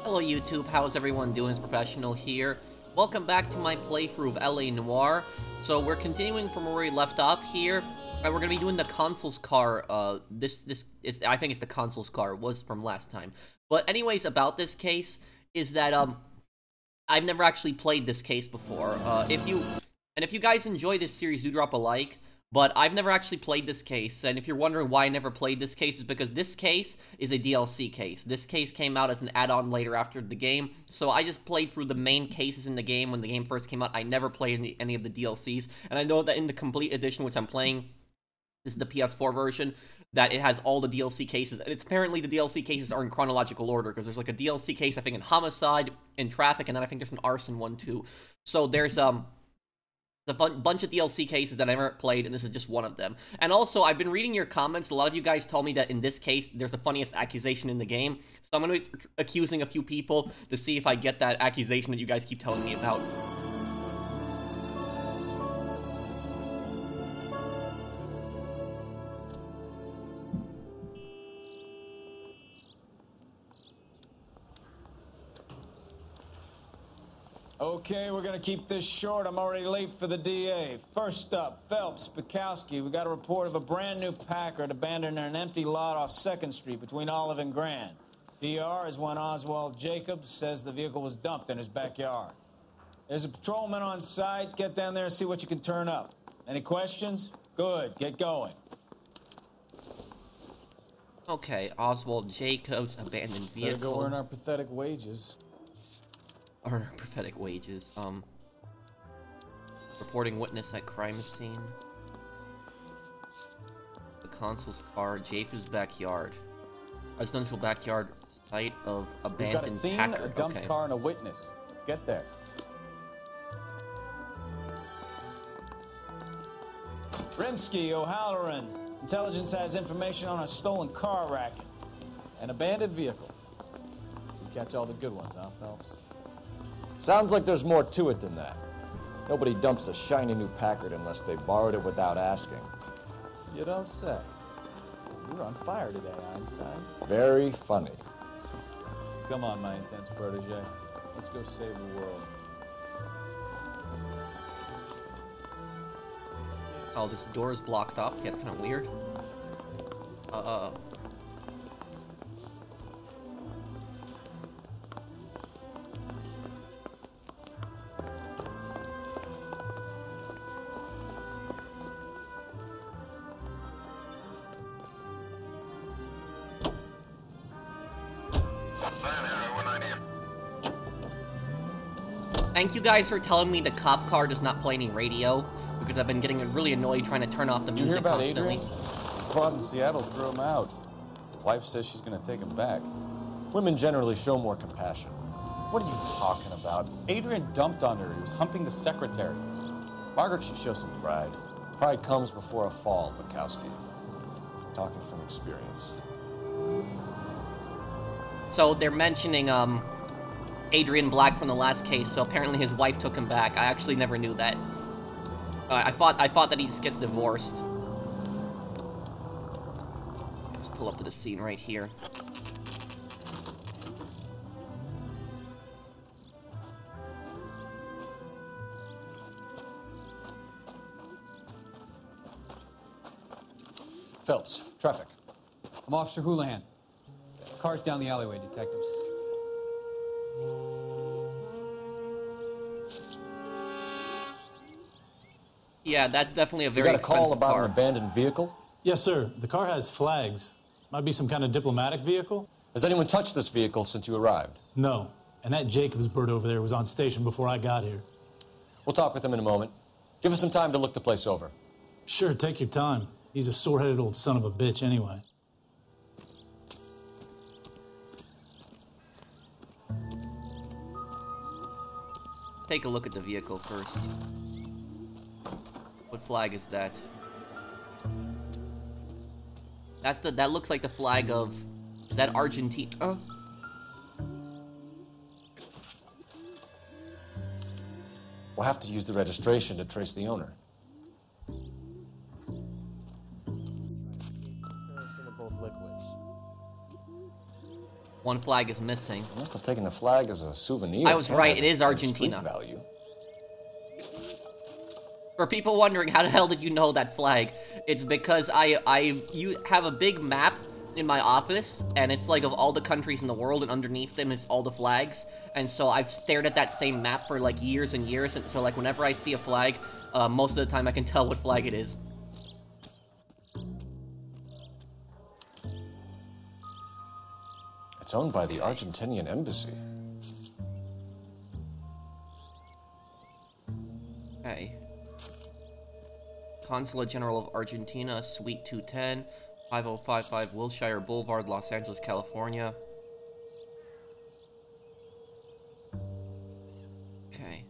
Hello YouTube, how's everyone doing? It's Professional here. Welcome back to my playthrough of LA Noire. So we're continuing from where we left off here. and we're gonna be doing the consul's car, uh, this, this is, I think it's the consul's car, was from last time. But anyways, about this case, is that, um, I've never actually played this case before. Uh, if you, and if you guys enjoy this series, do drop a like. But I've never actually played this case, and if you're wondering why I never played this case, is because this case is a DLC case. This case came out as an add-on later after the game, so I just played through the main cases in the game when the game first came out. I never played any, any of the DLCs, and I know that in the complete edition, which I'm playing, this is the PS4 version, that it has all the DLC cases, and it's apparently the DLC cases are in chronological order, because there's like a DLC case, I think, in Homicide, in Traffic, and then I think there's an Arson one, too. So there's, um, a bunch of DLC cases that I never played, and this is just one of them. And also, I've been reading your comments. A lot of you guys told me that in this case, there's the funniest accusation in the game. So I'm going to be accusing a few people to see if I get that accusation that you guys keep telling me about. Okay, we're gonna keep this short. I'm already late for the DA. First up, Phelps, Bekowsky. We got a report of a brand new Packard abandoned in an empty lot off 2nd Street between Olive and Grand. PR is when Oswald Jacobs says the vehicle was dumped in his backyard. There's a patrolman on site. Get down there and see what you can turn up. Any questions? Good, get going. Okay, Oswald Jacobs, abandoned vehicle. Better go earn our pathetic wages earn our prophetic wages. Um, reporting witness at crime scene. The consul's car, Jacob's backyard. Residential backyard site of abandoned We've got a scene, Packard. a dumped okay. car, and a witness. Let's get there. Rimsky, O'Halloran. Intelligence has information on a stolen car racket. An abandoned vehicle. You catch all the good ones, huh, Phelps? Sounds like there's more to it than that. Nobody dumps a shiny new Packard unless they borrowed it without asking. You don't say. You're on fire today, Einstein. Very funny. Come on, my intense protege. Let's go save the world. Oh, this door is blocked off. Yeah, it's kind of weird. Uh, Thank you guys for telling me the cop car does not play any radio, because I've been getting really annoyed trying to turn off the you music constantly. Adrian? Quad in Seattle threw him out. Wife says she's gonna take him back. Women generally show more compassion. What are you talking about? Adrian dumped on her. He was humping the secretary. Margaret should show some pride. Pride comes before a fall, Bekowsky. Talking from experience. So they're mentioning um, Adrian Black from the last case. So apparently his wife took him back. I actually never knew that. Uh, I thought I thought that he just gets divorced. Let's pull up to the scene right here. Phelps, traffic. I'm Officer Houlihan. Car's down the alleyway, detectives. Yeah, that's definitely a very You very got a call about car. an abandoned vehicle? Yes, sir. The car has flags. Might be some kind of diplomatic vehicle? Has anyone touched this vehicle since you arrived? No. And that Jacobs bird over there was on station before I got here. We'll talk with him in a moment. Give us some time to look the place over. Sure, take your time. He's a sore-headed old son of a bitch anyway. Take a look at the vehicle first. What flag is that? That's the that looks like the flag of is that Argentina? We'll have to use the registration to trace the owner. Comparison of both liquids. One flag is missing. I must have taken the flag as a souvenir. I was right, it is Argentina. Value. For people wondering how the hell did you know that flag, it's because I I you have a big map in my office and it's like of all the countries in the world and underneath them is all the flags. And so I've stared at that same map for like years and years and so like whenever I see a flag, uh, most of the time I can tell what flag it is. It's owned by the Argentinian embassy. Okay. Consulate General of Argentina, Suite 210, 5055 Wilshire Boulevard, Los Angeles, California. Okay.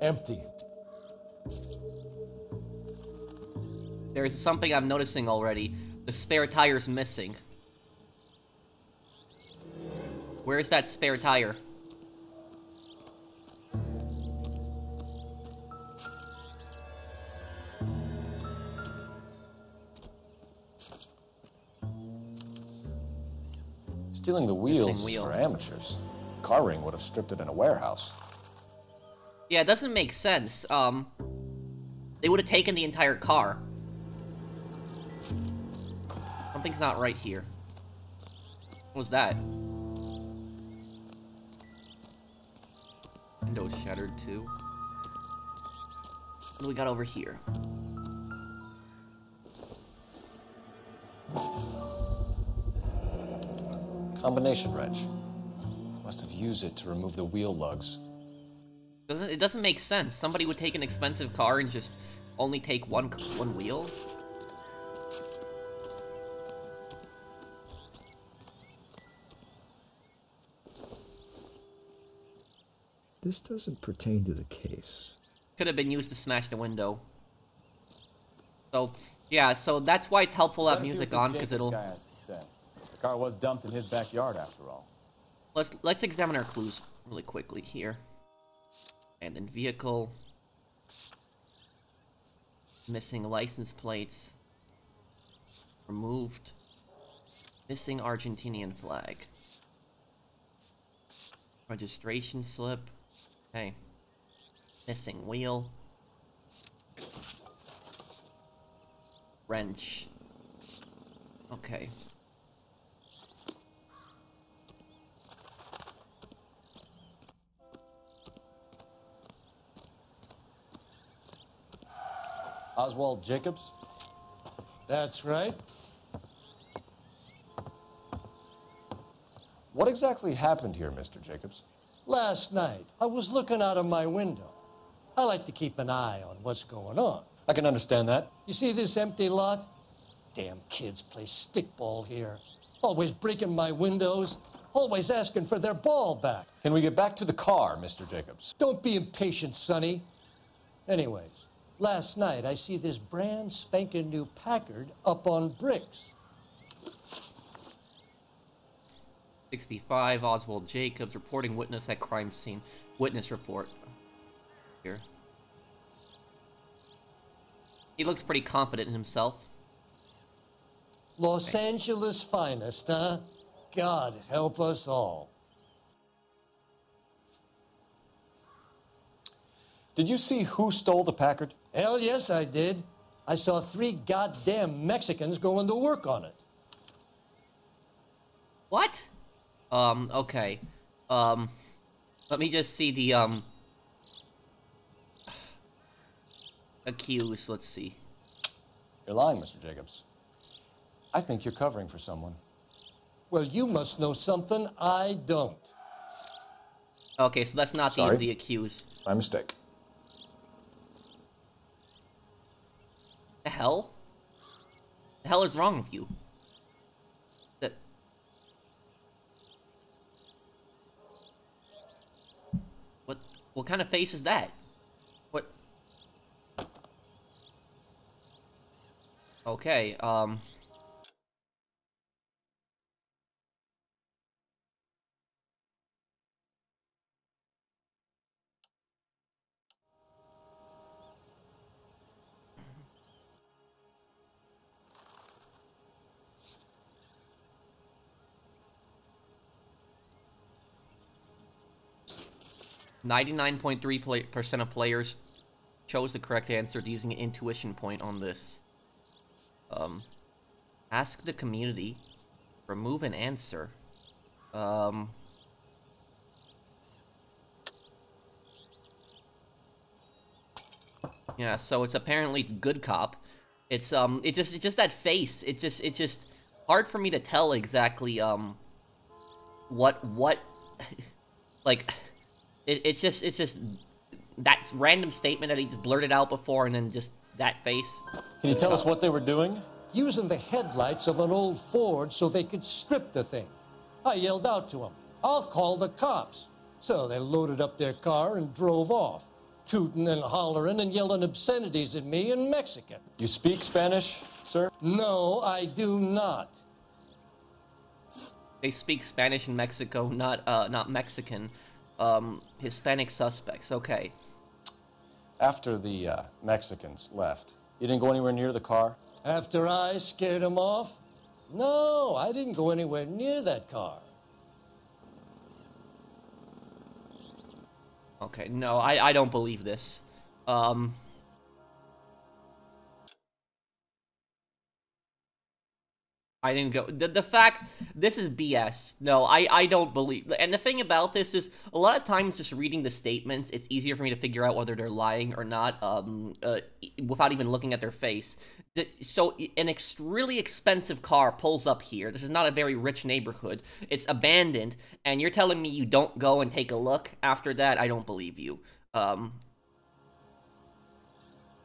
Empty. There's something I'm noticing already. The spare tire's missing. Where's that spare tire? Stealing the wheels is wheel. for amateurs. Car ring would have stripped it in a warehouse. Yeah, it doesn't make sense. Um, they would have taken the entire car. Something's not right here. What was that? Windows shattered too. What do we got over here? Combination wrench. Must have used it to remove the wheel lugs. Doesn't it doesn't make sense? Somebody would take an expensive car and just only take one one wheel. This doesn't pertain to the case. Could have been used to smash the window. So yeah, so that's why it's helpful to have music on because it'll car was dumped in his backyard, after all. let's let's examine our clues really quickly here. And then vehicle. Missing license plates. Removed. Missing Argentinian flag. Registration slip. Okay. Missing wheel. Wrench. Okay. Oswald Jacobs? That's right. What exactly happened here, Mr. Jacobs? Last night, I was looking out of my window. I like to keep an eye on what's going on. I can understand that. You see this empty lot? Damn kids play stickball here. Always breaking my windows, always asking for their ball back. Can we get back to the car, Mr. Jacobs? Don't be impatient, Sonny. Anyways, last night I see this brand spanking new Packard up on bricks. 65, Oswald Jacobs, reporting witness at crime scene. Witness report. Here. He looks pretty confident in himself. Los Angeles finest, huh? God help us all. Did you see who stole the Packard? Hell yes, I did. I saw three goddamn Mexicans going to work on it. What? Um, okay. Um, let me just see the, um... Accused, let's see. You're lying, Mr. Jacobs. I think you're covering for someone. Well, you must know something I don't. Okay, so that's not the, the accused. My mistake. The hell? The hell is wrong with you? That... What, what kind of face is that? What? Okay, um... 99.3 percent of players chose the correct answer using an intuition point on this. Um, ask the community. Remove an answer. Um. Yeah, so it's apparently good cop. It's um, it just it's just that face. It's just it's just hard for me to tell exactly um, what what, like, it, it's just it's just that random statement that he just blurted out before, and then just that face. Can you tell us what they were doing? Using the headlights of an old Ford so they could strip the thing. I yelled out to them, I'll call the cops. So they loaded up their car and drove off, tooting and hollering and yelling obscenities at me in Mexican. You speak Spanish, sir? No, I do not. They speak Spanish in Mexico, not uh, not Mexican. Um, Hispanic suspects. Okay. After the uh, Mexicans left, you didn't go anywhere near the car? After I scared them off? No, I didn't go anywhere near that car. Okay, no, I, I don't believe this. Um... I didn't go. The, the fact, this is BS. No, I, I don't believe. And the thing about this is, a lot of times just reading the statements, it's easier for me to figure out whether they're lying or not um, uh, without even looking at their face. So, an ex really expensive car pulls up here. This is not a very rich neighborhood. It's abandoned, and you're telling me you don't go and take a look after that? I don't believe you. Um,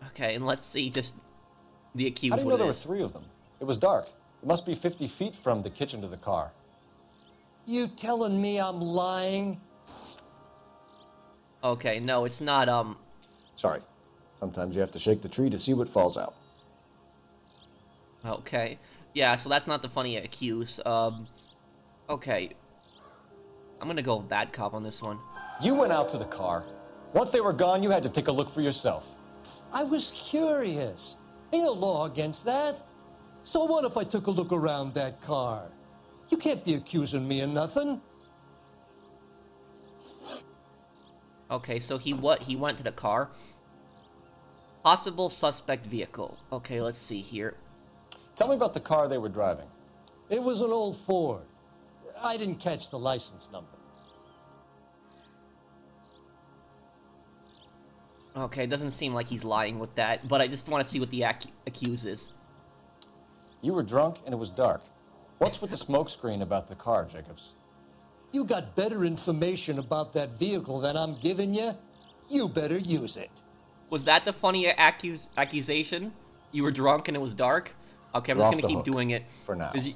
okay, and let's see just the accused. How do you know there were three of them? It was dark. It must be 50 feet from the kitchen to the car. You telling me I'm lying? Okay, no, it's not, um... Sorry. Sometimes you have to shake the tree to see what falls out. Okay. Yeah, so that's not the funny accuse. Um, okay. I'm gonna go bad cop on this one. You went out to the car. Once they were gone, you had to take a look for yourself. I was curious. Ain't no law against that. So what if I took a look around that car? You can't be accusing me of nothing. Okay, so he what? He went to the car. Possible suspect vehicle. Okay, let's see here. Tell me about the car they were driving. It was an old Ford. I didn't catch the license number. Okay, it doesn't seem like he's lying with that, but I just want to see what the ac accuse is. You were drunk and it was dark. What's with the smoke screen about the car, Jacobs? You got better information about that vehicle than I'm giving you? You better use it. Was that the funny accus accusation? You were drunk and it was dark? Okay, I'm You're just gonna keep doing it. for now. Is he-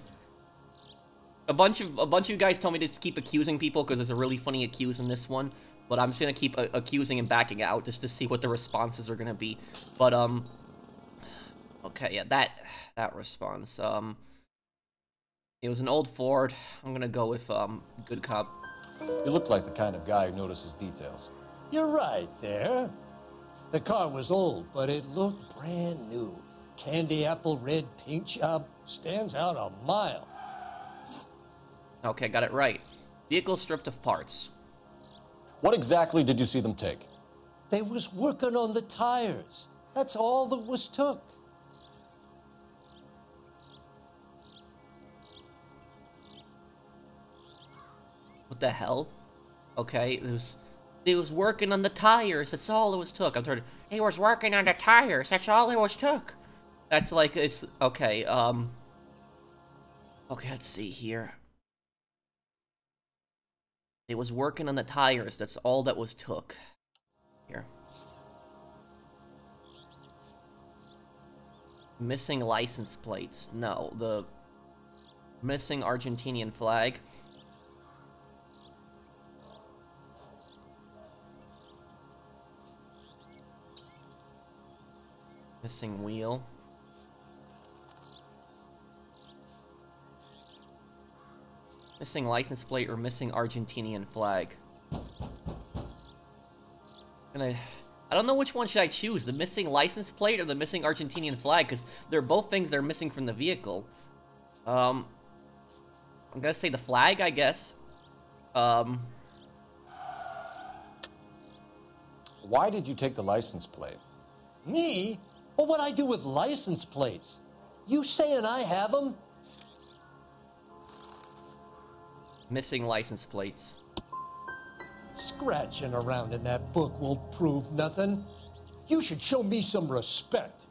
A bunch of a bunch of you guys told me to just keep accusing people because there's a really funny accuse in this one, but I'm just gonna keep uh, accusing and backing out just to see what the responses are gonna be. But um, okay, yeah, that that response. Um, it was an old Ford. I'm gonna go with um, good cop. You look like the kind of guy who notices details. You're right there. The car was old, but it looked brand new. Candy apple red paint job stands out a mile. Okay, got it right. Vehicle stripped of parts. What exactly did you see them take? They was working on the tires. That's all that was took. The hell? Okay, it was it was working on the tires. That's all it was took. I'm turning. He was working on the tires. That's all it was took. That's like it's okay. Um. Okay, let's see here. It was working on the tires. That's all that was took. Here. Missing license plates. No, the missing Argentinian flag. Missing wheel. Missing license plate or missing Argentinian flag. And I, I don't know which one should I choose, the missing license plate or the missing Argentinian flag, because they're both things that are missing from the vehicle. Um, I'm gonna say the flag, I guess. Um, Why did you take the license plate? Me? Well, what I do with license plates? You saying I have them? Missing license plates. Scratching around in that book won't prove nothing. You should show me some respect.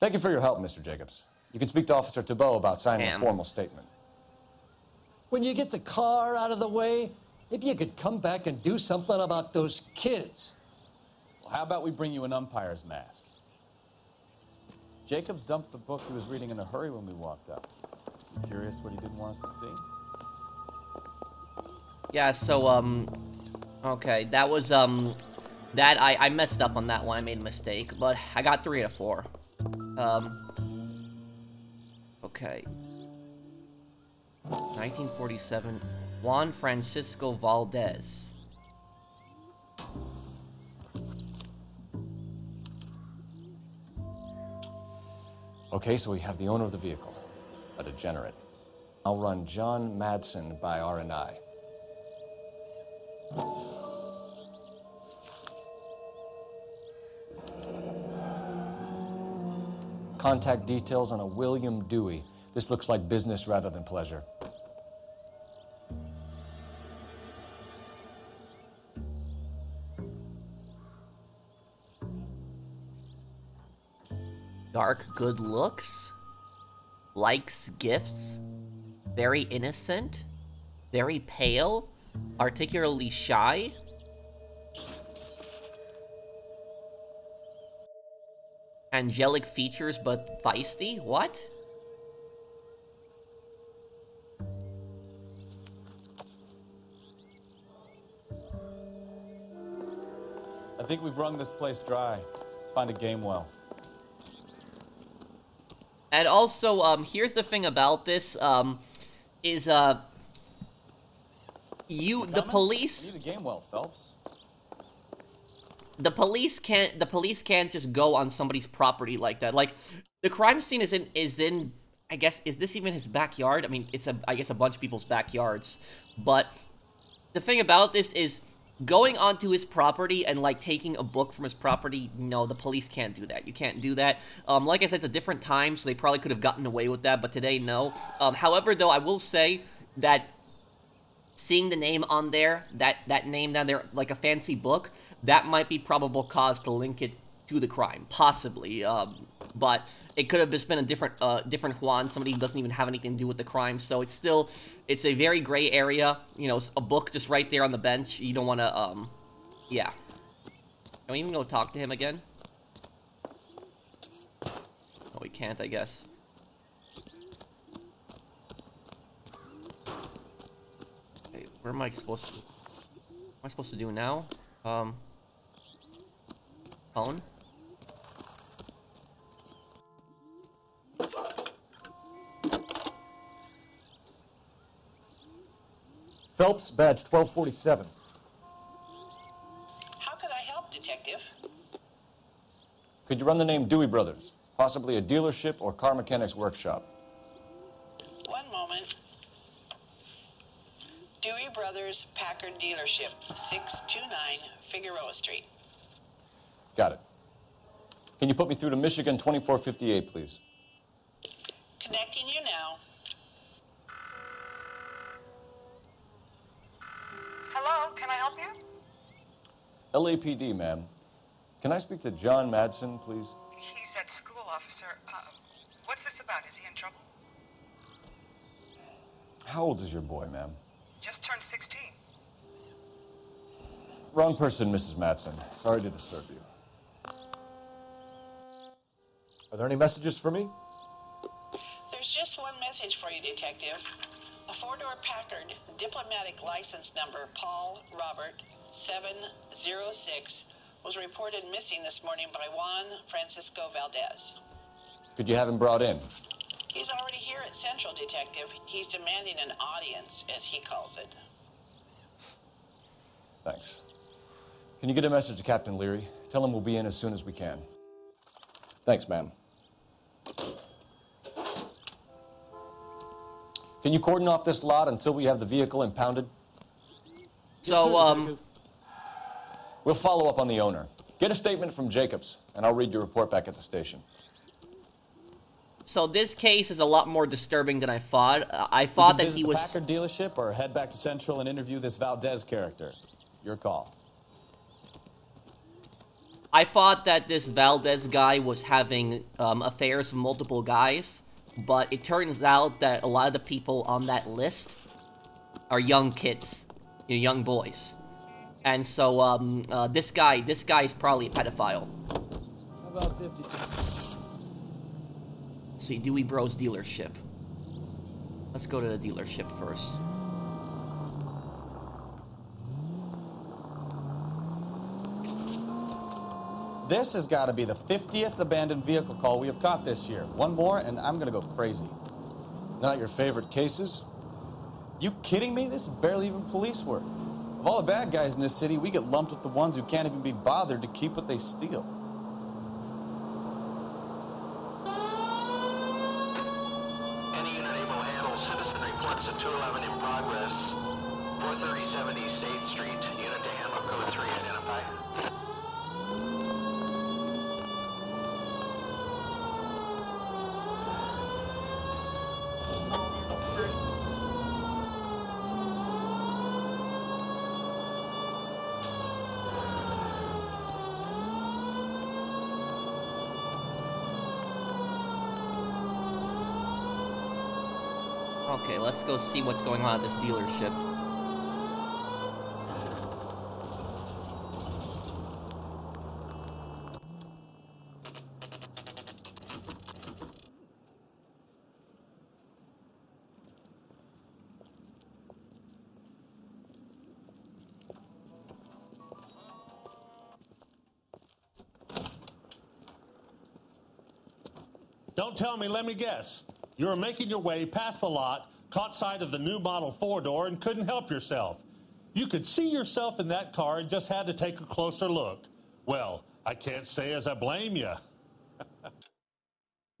Thank you for your help, Mr. Jacobs. You can speak to Officer Thibault about signing Damn. a formal statement. When you get the car out of the way, maybe you could come back and do something about those kids. How about we bring you an umpire's mask? Jacobs dumped the book he was reading in a hurry when we walked up. You curious what he didn't want us to see? Yeah, so, um, okay, that was, um, that, I, I messed up on that one, I made a mistake, but I got three out of four. Um, okay. 1947, Juan Francisco Valdez. Okay, so we have the owner of the vehicle, a degenerate. I'll run John Madsen by R&I. Contact details on a William Dewey. This looks like business rather than pleasure. Dark good looks? Likes gifts? Very innocent? Very pale? Particularly shy? Angelic features but feisty? What? I think we've wrung this place dry. Let's find a game well. And also, um, here's the thing about this, um, is, uh, you, the police, need a game well, Phelps. the police can't, the police can't just go on somebody's property like that. Like, the crime scene is in, is in, I guess, is this even his backyard? I mean, it's a, I guess a bunch of people's backyards. But, the thing about this is, going onto his property and like taking a book from his property no the police can't do that. You can't do that. Um like i said it's a different time so they probably could have gotten away with that but today no. Um however though i will say that seeing the name on there that that name down there like a fancy book that might be probable cause to link it to the crime possibly. Um but it could have just been a different uh different juan somebody who doesn't even have anything to do with the crime so it's still it's a very gray area you know a book just right there on the bench you don't want to um yeah can we even go talk to him again no we can't i guess Hey, where am I supposed to? What am I supposed to do now? Um. Phone? Phelps, badge 1247. How could I help, Detective? Could you run the name Dewey Brothers? Possibly a dealership or car mechanics workshop. One moment. Dewey Brothers Packard Dealership, 629 Figueroa Street. Got it. Can you put me through to Michigan 2458, please? Connecting you now. Hello, can I help you? LAPD, ma'am. Can I speak to John Madsen, please? He's at school, officer. Uh, what's this about? Is he in trouble? How old is your boy, ma'am? Just turned 16. Wrong person, Mrs. Madsen. Sorry to disturb you. Are there any messages for me? There's just one message for you, Detective. A four door Packard diplomatic license number Paul Robert 706 was reported missing this morning by Juan Francisco Valdez. Could you have him brought in? He's already here at Central, Detective. He's demanding an audience, as he calls it. Thanks. Can you get a message to Captain Leary? Tell him we'll be in as soon as we can. Thanks, ma'am. Can you cordon off this lot until we have the vehicle impounded? So, um, We'll follow up on the owner. Get a statement from Jacobs, and I'll read your report back at the station. So this case is a lot more disturbing than I thought. Uh, I thought that he the was. Packard dealership or head back to Central and interview this Valdez character. Your call. I thought that this Valdez guy was having um, affairs with multiple guys, but it turns out that a lot of the people on that list are young kids, you know, young boys, and so um, uh, this guy, this guy is probably a pedophile. How about 50? Let's see, Dewey Bros dealership. Let's go to the dealership first. This has got to be the 50th abandoned vehicle call we have caught this year. One more, and I'm going to go crazy. Not your favorite cases? You kidding me? This is barely even police work. Of all the bad guys in this city, we get lumped with the ones who can't even be bothered to keep what they steal. Okay, let's go see what's going on at this dealership. Don't tell me, let me guess. You were making your way past the lot, caught sight of the new model four door, and couldn't help yourself. You could see yourself in that car and just had to take a closer look. Well, I can't say as I blame you.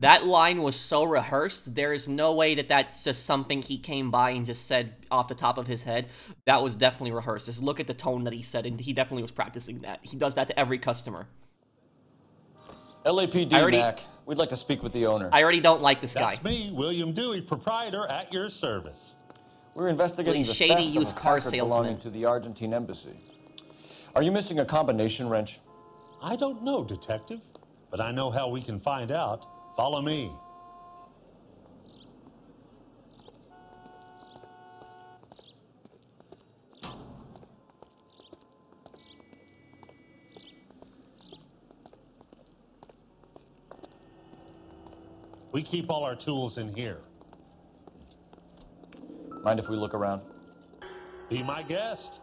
That line was so rehearsed, there is no way that that's just something he came by and just said off the top of his head. That was definitely rehearsed. Just look at the tone that he said, and he definitely was practicing that. He does that to every customer. LAPD, I already- Mac. We'd like to speak with the owner. I already don't like this guy. That's me, William Dewey, proprietor at your service. We're investigating Really the shady theft of used a car Packard salesman. belonging to the Argentine embassy. Are you missing a combination wrench? I don't know, Detective, but I know how we can find out. Follow me. We keep all our tools in here. Mind if we look around? Be my guest.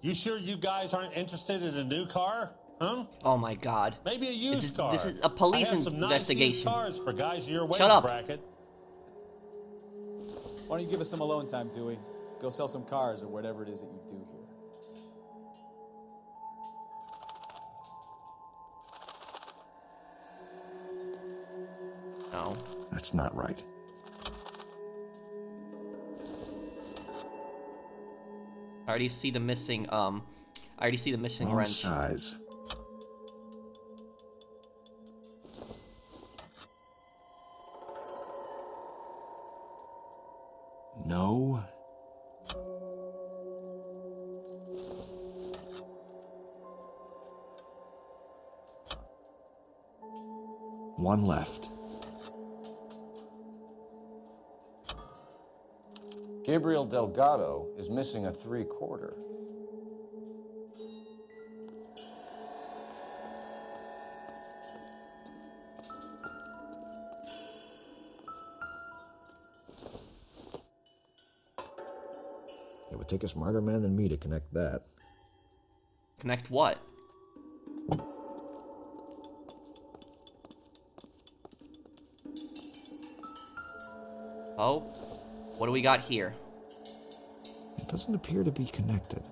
You sure you guys aren't interested in a new car? Huh? Oh my god. Maybe a used is- car. this is a police I have some nice investigation. cars for guys your wage Shut up. bracket. Why don't you give us some alone time, Dewey? Go sell some cars or whatever it is that you do here. No. That's not right. I already see the missing, um, I already see the missing Wrong wrench. size. No. One left. Gabriel Delgado is missing a three quarter. It would take a smarter man than me to connect that. Connect what? What do we got here? It doesn't appear to be connected.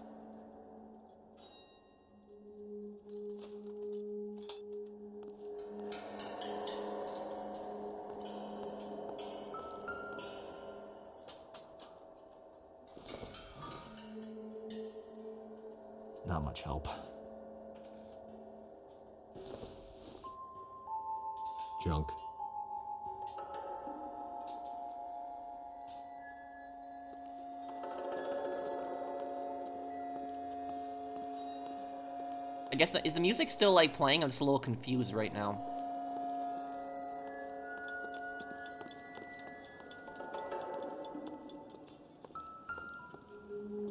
Is the music still, like, playing? I'm just a little confused right now.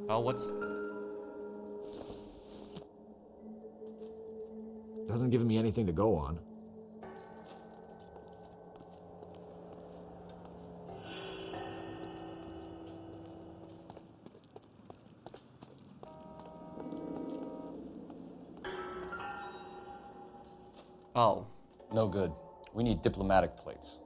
Oh, what's... Doesn't give me anything to go on. No good. We need diplomatic plates.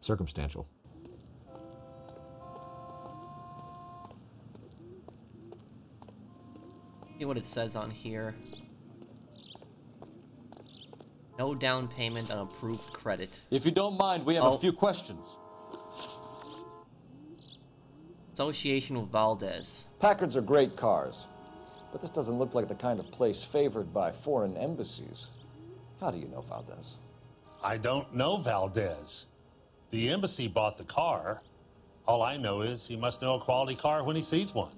Circumstantial. See what it says on here. No down payment on approved credit. If you don't mind, we have Oh. a few questions. Association with Valdez. Packards are great cars, but this doesn't look like the kind of place favored by foreign embassies. How do you know Valdez? I don't know Valdez. The embassy bought the car. All I know is he must know a quality car when he sees one.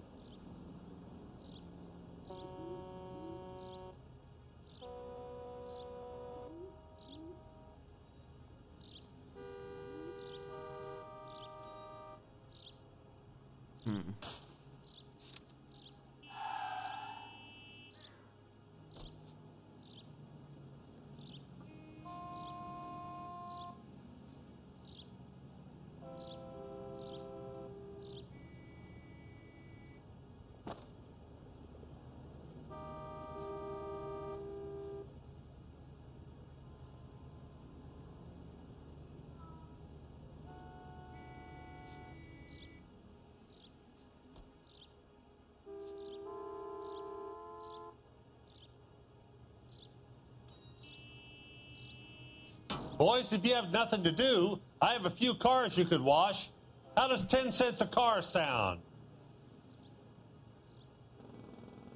Boys, if you have nothing to do, I have a few cars you could wash. How does 10 cents a car sound?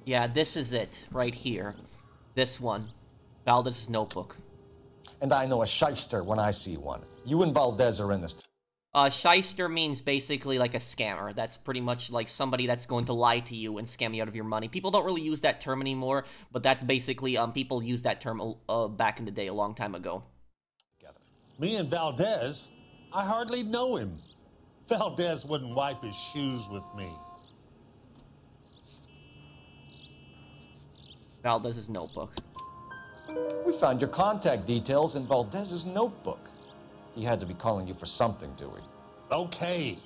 Yeah, this is it, right here. This one. Valdez's notebook. And I know a shyster when I see one. You and Valdez are in this. Uh, shyster means basically like a scammer. That's pretty much like somebody that's going to lie to you and scam you out of your money. People don't really use that term anymore, but that's basically, um, people used that term uh, back in the day, a long time ago. Me and Valdez, I hardly know him. Valdez wouldn't wipe his shoes with me. Valdez's notebook. We found your contact details in Valdez's notebook. He had to be calling you for something, Dewey. Okay.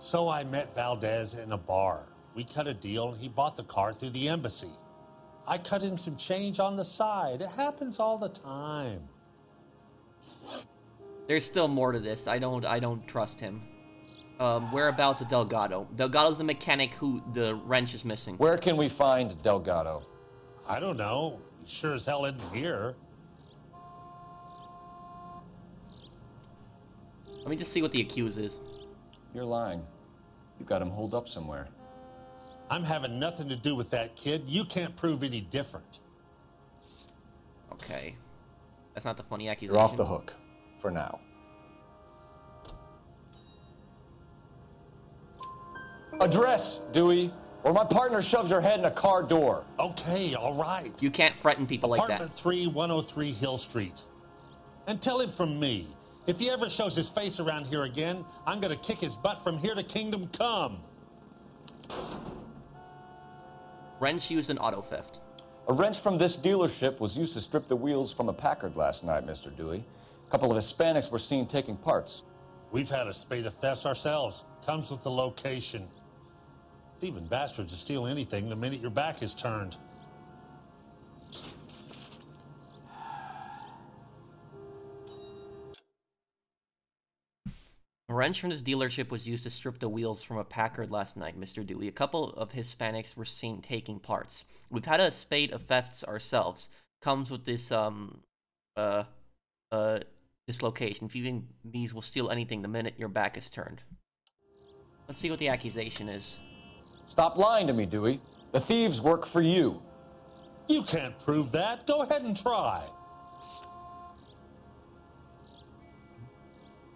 So I met Valdez in a bar. We cut a deal and he bought the car through the embassy. I cut him some change on the side. It happens all the time. There's still more to this. I don't I don't trust him. Um, whereabouts of Delgado? Delgado's the mechanic who the wrench is missing. Where can we find Delgado? I don't know. He sure as hell isn't here. Let me just see what the accuse is. You're lying. You've got him holed up somewhere. I'm having nothing to do with that kid. You can't prove any different. Okay. That's not the funny accusation. You're off the hook. For now. Address, Dewey, or my partner shoves your head in a car door. Okay, all right. You can't threaten people like that. Apartment 3, 103 Hill Street. And tell him from me, if he ever shows his face around here again, I'm going to kick his butt from here to Kingdom Come. Wrench used in auto theft. A wrench from this dealership was used to strip the wheels from a Packard last night, Mr. Dewey. A couple of Hispanics were seen taking parts. We've had a spate of thefts ourselves. Comes with the location. Thieving bastards to steal anything the minute your back is turned. A wrench from this dealership was used to strip the wheels from a Packard last night, Mr. Dewey. A couple of Hispanics were seen taking parts. We've had a spate of thefts ourselves. Comes with this, um, uh, uh, this location. Thieving bees will steal anything the minute your back is turned. Let's see what the accusation is. Stop lying to me, Dewey. The thieves work for you. You can't prove that. Go ahead and try.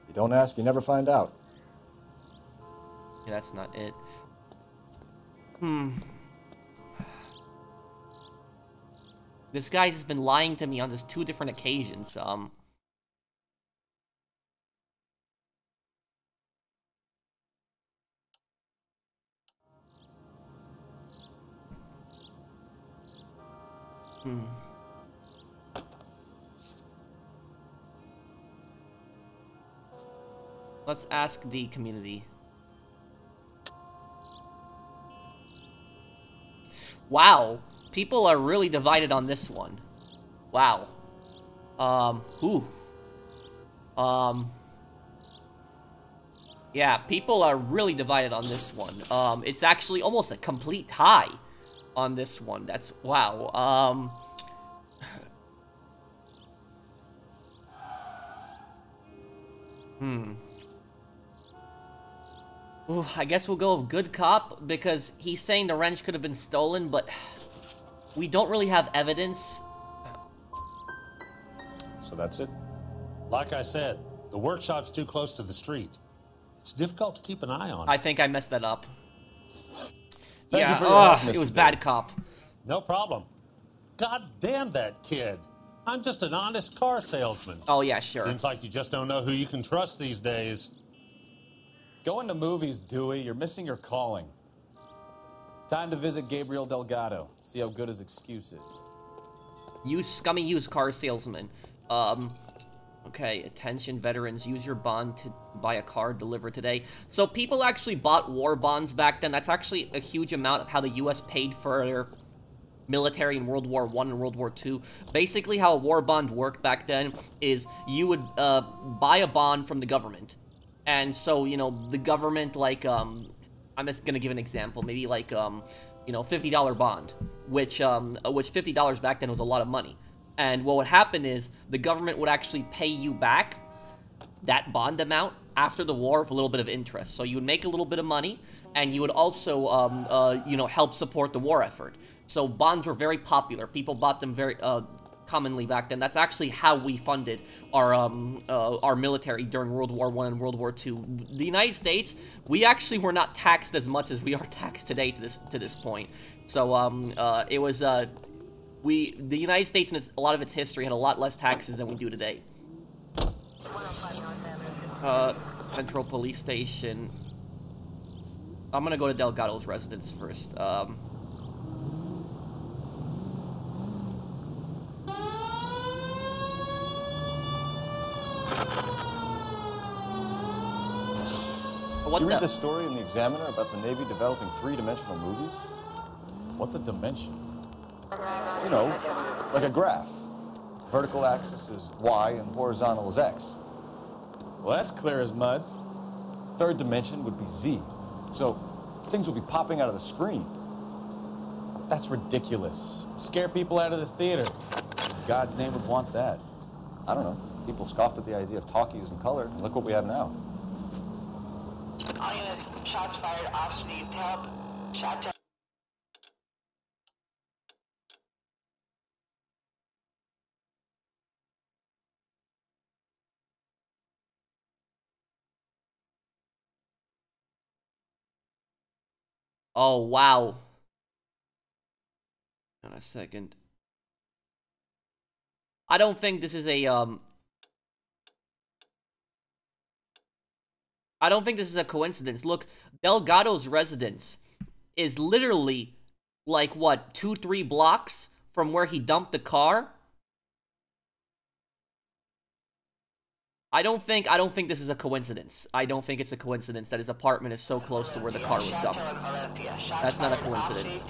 You don't ask, you never find out. Yeah, that's not it. Hmm. This guy's been lying to me on this two different occasions. Um. Let's ask the community. Wow, people are really divided on this one. Wow. Um, ooh. Um, yeah, people are really divided on this one. Um, it's actually almost a complete tie on this one. That's, wow. Um, hmm. Ooh, I guess we'll go with good cop because he's saying the wrench could have been stolen, but we don't really have evidence. So that's it? Like I said, the workshop's too close to the street. It's difficult to keep an eye on. I think I messed that up. Thank yeah, you for your ugh, help, it was Dillon. bad cop. No problem. God damn that kid. I'm just an honest car salesman. Oh, yeah, sure. Seems like you just don't know who you can trust these days. Going to movies, Dewey. You're missing your calling. Time to visit Gabriel Delgado. See how good his excuse is. You scummy used car salesman. Um, okay, attention veterans, use your bond to buy a car delivered today. So people actually bought war bonds back then. That's actually a huge amount of how the U.S. paid for their military in World War One and World War Two. Basically, how a war bond worked back then is you would uh, buy a bond from the government, and so you know the government like um, I'm just gonna give an example, maybe like um, you know, fifty dollar bond, which um, which fifty dollars back then was a lot of money. And what would happen is the government would actually pay you back that bond amount after the war with a little bit of interest. So you would make a little bit of money, and you would also, um, uh, you know, help support the war effort. So bonds were very popular. People bought them very uh, commonly back then. That's actually how we funded our um, uh, our military during World War One and World War Two. The United States, we actually were not taxed as much as we are taxed today to this to this point. So um, uh, it was uh, we the United States its, a lot of its history had a lot less taxes than we do today. Uh, Central Police Station. I'm gonna go to Delgado's residence first. Um, what you read the- the story in the Examiner about the Navy developing three-dimensional movies? What's a dimension? You know, like a graph. Vertical axis is Y and horizontal is X. Well, that's clear as mud. Third dimension would be Z. So things will be popping out of the screen. That's ridiculous. Scare people out of the theater. God's name would want that. I don't know. People scoffed at the idea of talkies in color, and look what we have now. All shots fired. Officer needs help. Shot down. Oh, wow. On a second. I don't think this is a, um... I don't think this is a coincidence. Look, Delgado's residence is literally, like, what, two, three blocks from where he dumped the car? I don't think I don't think this is a coincidence. I don't think it's a coincidence that his apartment is so close to where the car was dumped. That's not a coincidence.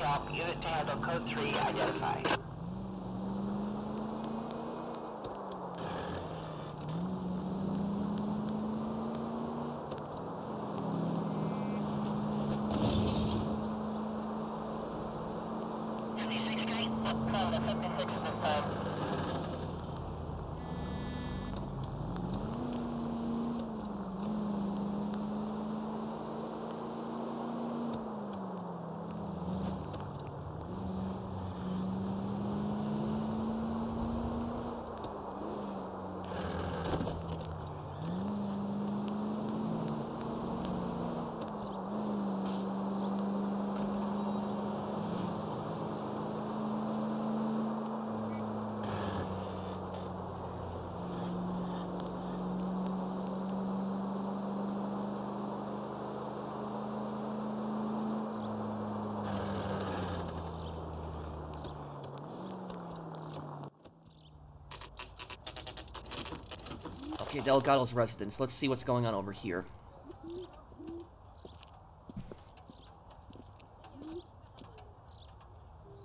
Delgado's residence. Let's see what's going on over here.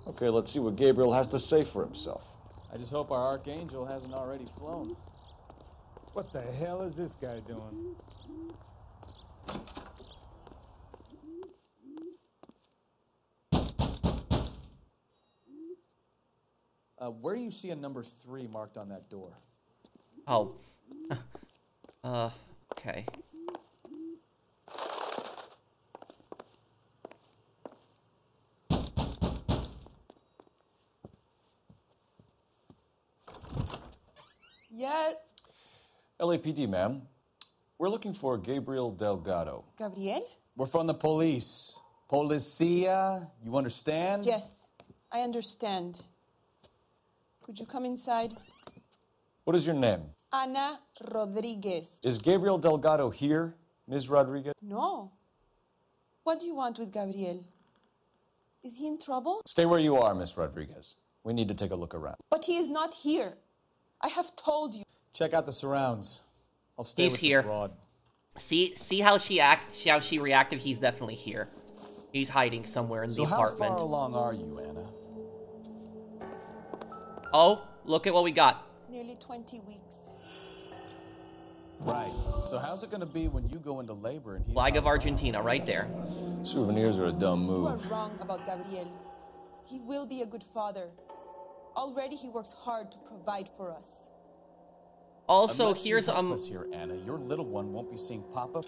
Okay, let's see what Gabriel has to say for himself. I just hope our Archangel hasn't already flown. What the hell is this guy doing? Uh, where do you see a number three marked on that door? Oh. Uh, okay. Yeah, LAPD, ma'am. We're looking for Gabriel Delgado. Gabriel? We're from the police. Policia, you understand? Yes, I understand. Could you come inside? What is your name? Ana Rodriguez. Is Gabriel Delgado here, Ms. Rodriguez? No. What do you want with Gabriel? Is he in trouble? Stay where you are, Miss Rodriguez. We need to take a look around. But he is not here. I have told you. Check out the surrounds. I'll stay He's with here. the broad. See, see how she act, how she reacted. He's definitely here. He's hiding somewhere in So the how apartment. far along are you, Anna? Oh, look at what we got. Nearly 20 weeks. Right. So how's it going to be when you go into labor and he's Flag of Argentina, right there. Souvenirs are a dumb move. You are move. wrong about Gabriel. He will be a good father. Already he works hard to provide for us. Also, Unless you here's help um us here, Anna. Your little one won't be seeing Papa.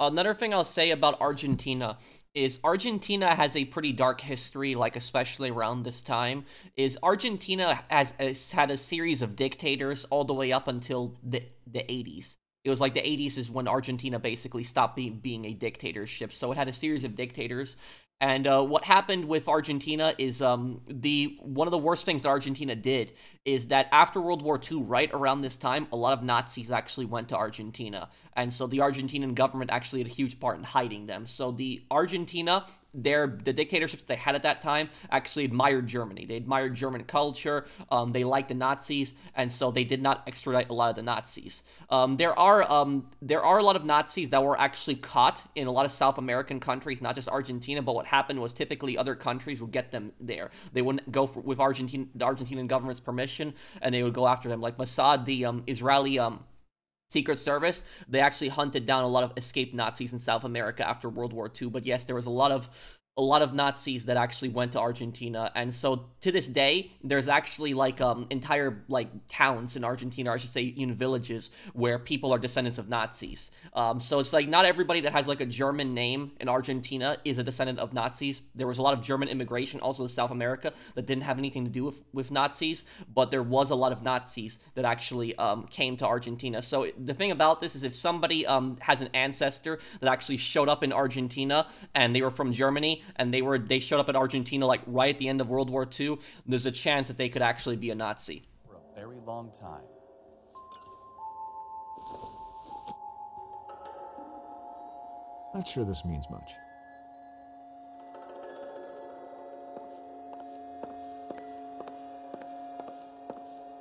Another thing I'll say about Argentina is Argentina has a pretty dark history, like especially around this time. Is Argentina has, has had a series of dictators all the way up until the the 80s. It was like the 80s is when Argentina basically stopped being being a dictatorship. So it had a series of dictators. And uh, what happened with Argentina is um, the one of the worst things that Argentina did is that after World War II, right around this time, a lot of Nazis actually went to Argentina, and so the Argentinian government actually had a huge part in hiding them. So the Argentina, their the dictatorships they had at that time actually admired Germany. They admired German culture. Um, they liked the Nazis, and so they did not extradite a lot of the Nazis. Um, there are um, there are a lot of Nazis that were actually caught in a lot of South American countries, not just Argentina. But what happened was typically other countries would get them there. They wouldn't go for, with Argentine the Argentinian government's permission, and they would go after them. Like Mossad, the um, Israeli um, Secret Service, they actually hunted down a lot of escaped Nazis in South America after World War II. But yes, there was a lot of a lot of Nazis that actually went to Argentina, and so to this day, there's actually like um entire like towns in Argentina, or I should say, even villages where people are descendants of Nazis. Um, so it's like not everybody that has like a German name in Argentina is a descendant of Nazis. There was a lot of German immigration also to South America that didn't have anything to do with with Nazis, but there was a lot of Nazis that actually um came to Argentina. So the thing about this is if somebody um has an ancestor that actually showed up in Argentina and they were from Germany and they were they showed up in Argentina like right at the end of World War II, there's a chance that they could actually be a Nazi. For a very long time. Not sure this means much.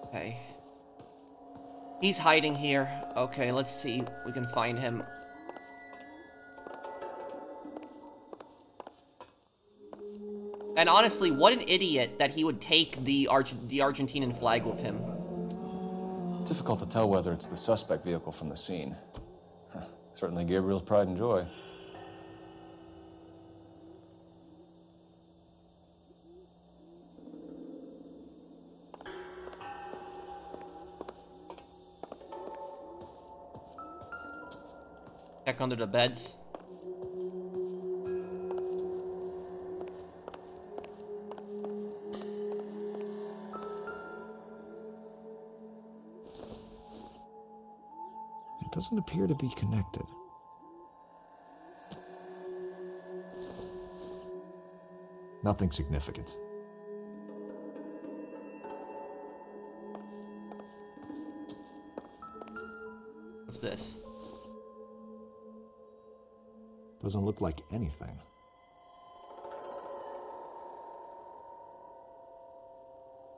Okay. He's hiding here. Okay, let's see. if We can find him. And honestly, what an idiot that he would take the Arg- the Argentinian flag with him. Difficult to tell whether it's the suspect vehicle from the scene. Huh, Certainly Gabriel's pride and joy. Check under the beds. Doesn't appear to be connected. Nothing significant. What's this? Doesn't look like anything.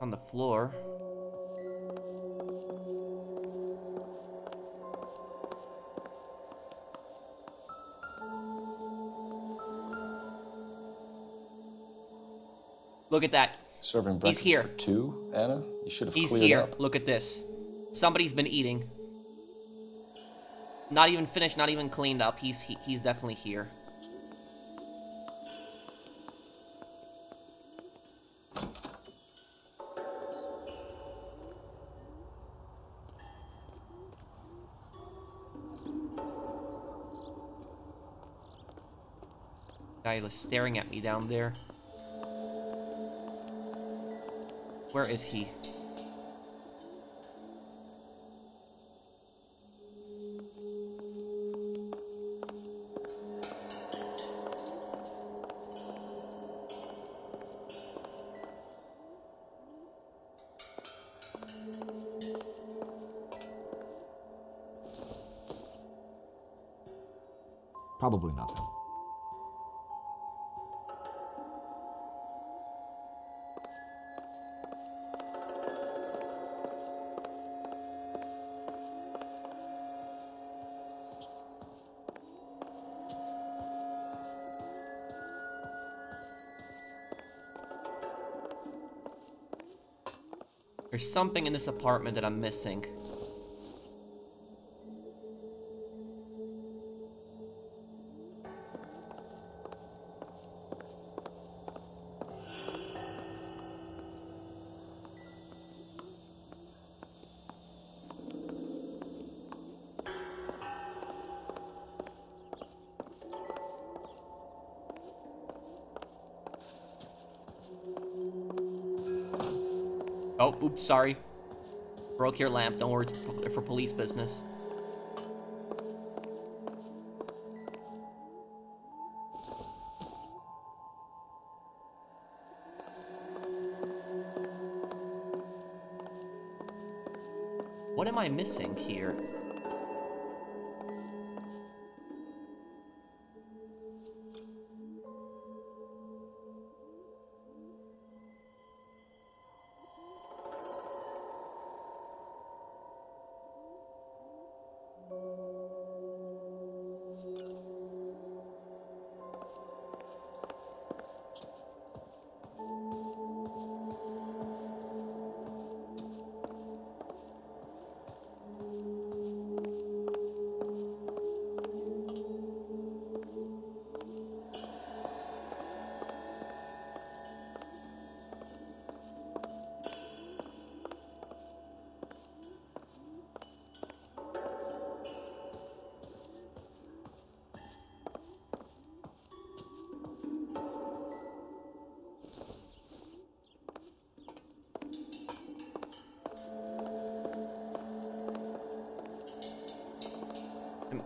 On the floor. Look at that. Serving He's breakfast here. for two, Anna? You should have He's cleared here. up. Look at this. Somebody's been eating. Not even finished, not even cleaned up. He's he, he's definitely here. Guy is staring at me down there. Where is he? Probably nothing. Something in this apartment that I'm missing. Sorry. Broke your lamp. Don't worry, it's for police business. What am I missing here?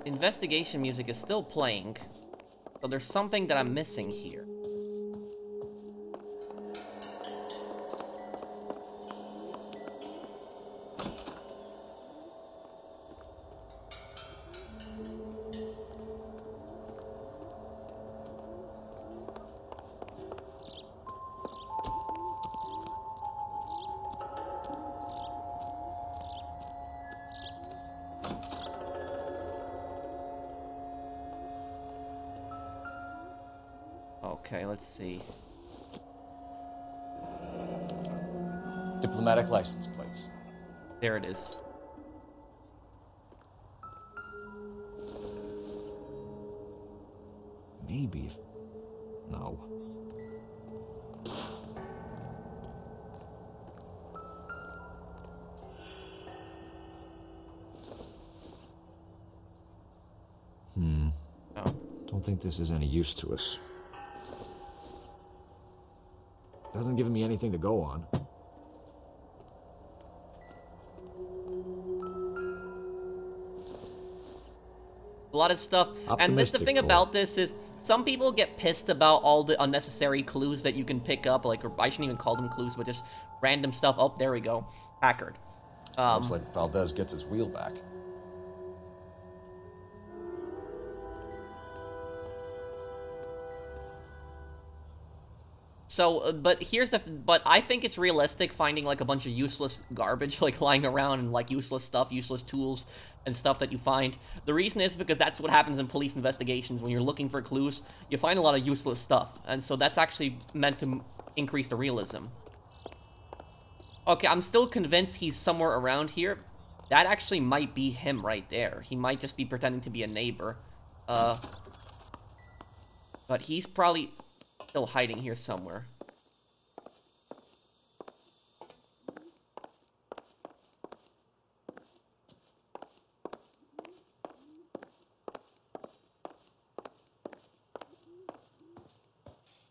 Investigation music is still playing, so there's something that I'm missing here. This is any use to us. Doesn't give me anything to go on. A lot of stuff. And this, the thing about this is, some people get pissed about all the unnecessary clues that you can pick up. Like, or I shouldn't even call them clues, but just random stuff. Oh, there we go. Packard. Um, Looks like Valdez gets his wheel back. So, uh, but here's the, but I think it's realistic finding like a bunch of useless garbage like lying around and like useless stuff, useless tools and stuff that you find. The reason is because that's what happens in police investigations. When you're looking for clues, you find a lot of useless stuff. And so that's actually meant to increase the realism. Okay, I'm still convinced he's somewhere around here. That actually might be him right there. He might just be pretending to be a neighbor. Uh, but he's probably still hiding here somewhere.